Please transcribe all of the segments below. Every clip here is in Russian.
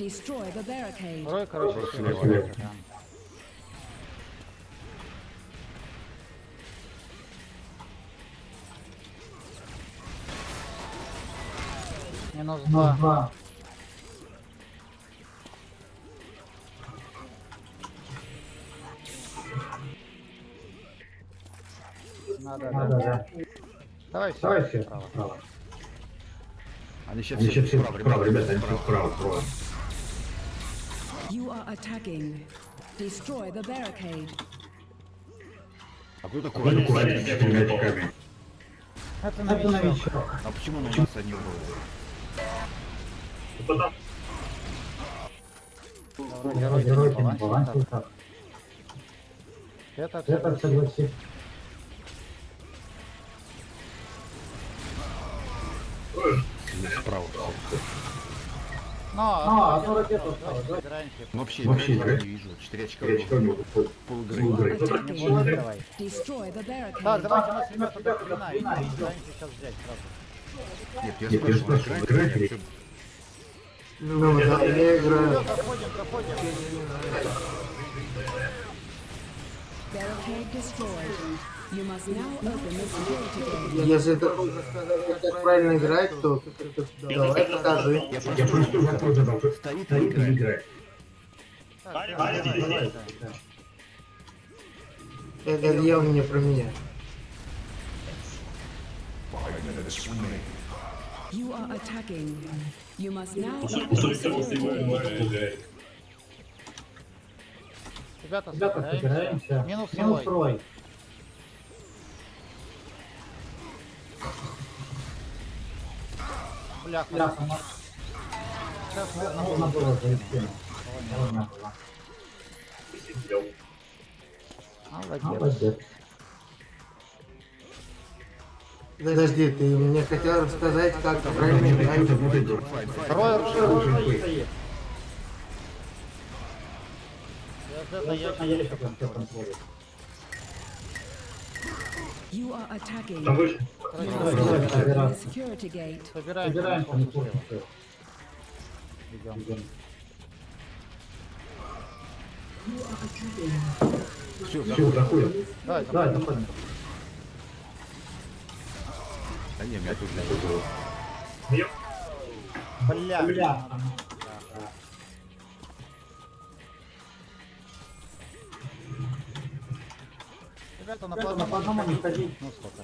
Destroy the barricade. Второй, короче. Да. Минус два. Надо, да. Давай все. Давай все. Они сейчас все сейчас все справа, вправо, ребята, ребята, они все справа. You are attacking. Destroy the barricade. А кто такой? С четырьмя очками? Это новичок. А почему на нас они уровни? Вроде Герой так. так. Это согласись. Справа. А, а одну ракету давай осталось, да? вообще, Вообще, да. не вижу. Четыре очка. Четыре очка у него пол- игры. игры. Давай. Barricade. давайте нас ребята до хрена, пытаемся сейчас взять сразу. Нет, я спрашиваю, играть играть? Ну да, я играю. заходим, заходим. Barricade destroyed. Если ты хочешь сказать, как правильно играть, то давай покажи. Я просто вопрос задал. стоит и Стоит и играет. Это явно не про меня. You are attacking. You must now. Ребята, Ребята, собираемся. Минус Минус свой. Бляха, ну, Сейчас можно можно было. зайти. Можно было. Молодец. Молодец. Подожди, ты мне хотел рассказать, как правильно играть. Второе оружие стоит. Я слева. курсе. Идем. Все, заходим. Давай, заходим. Да не, меня тут не Бля. Бля. Ребята, на одному не ходить. Ну сколько?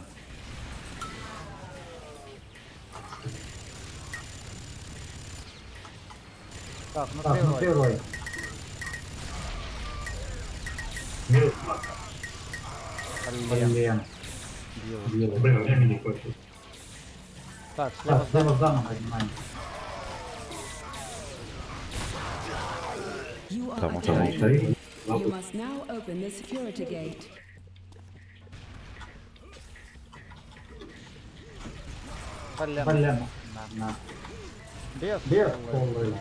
Так, ну Так, ну первый. первый. Минус Блин. Блин. Блин, у меня мини кончился. Так, слева Так, слева заново are Там, там. Стоит. You must now open the security gate. Блин. Блин. На. На. Без. Без полы.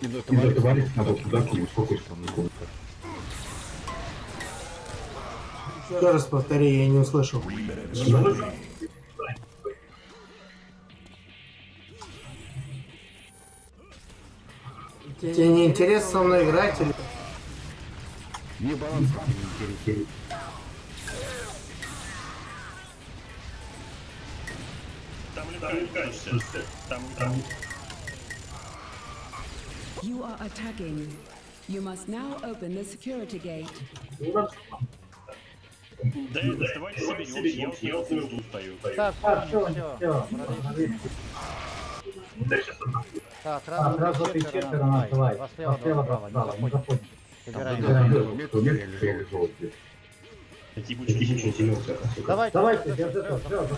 И до И за товарищ надо туда там не Еще раз повтори, я не услышал. Тебе не интересно со мной играть или... Мне баланс не интересен. You are attacking. You must now open the security gate. Да, доставайте себе, я вот я вот тут стою. Так, все, все, все. все. Так, Так, раз, раз два, ты четверо, называй. Два слева, Слева, справа. Не. Не заходим. Собираем. Давайте, держи, держи, держи,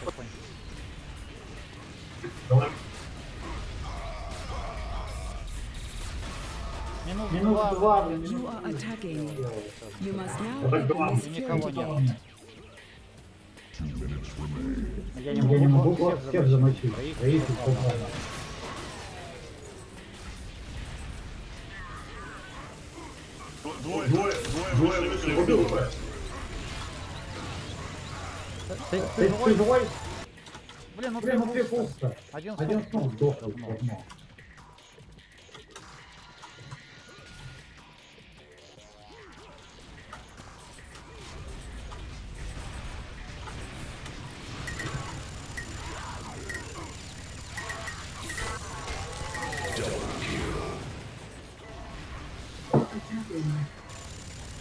must now Так, open два. the Никого security нет. Я не могу могу всех замочить. Попал. попал. Двое, двое, двое вышли, убил. Ты, Ты ты ты живой? Блин, ну Блин, ну ты пусто. Один Один снова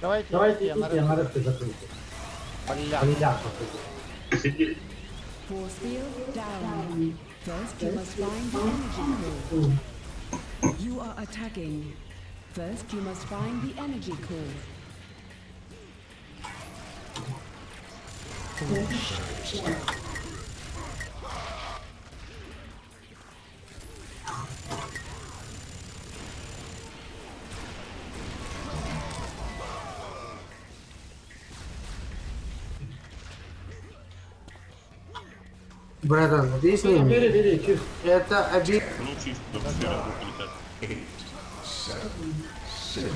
Давайте, Давайте я на идите, я на рынке. рыбке закрыты. Бля. Бля, Force field down. First, you must find the energy core. You are attacking. First, you must find the energy core. Братан, объясни мне. Бери, бери, чисто. Это оби... Ну, чисто, все летать.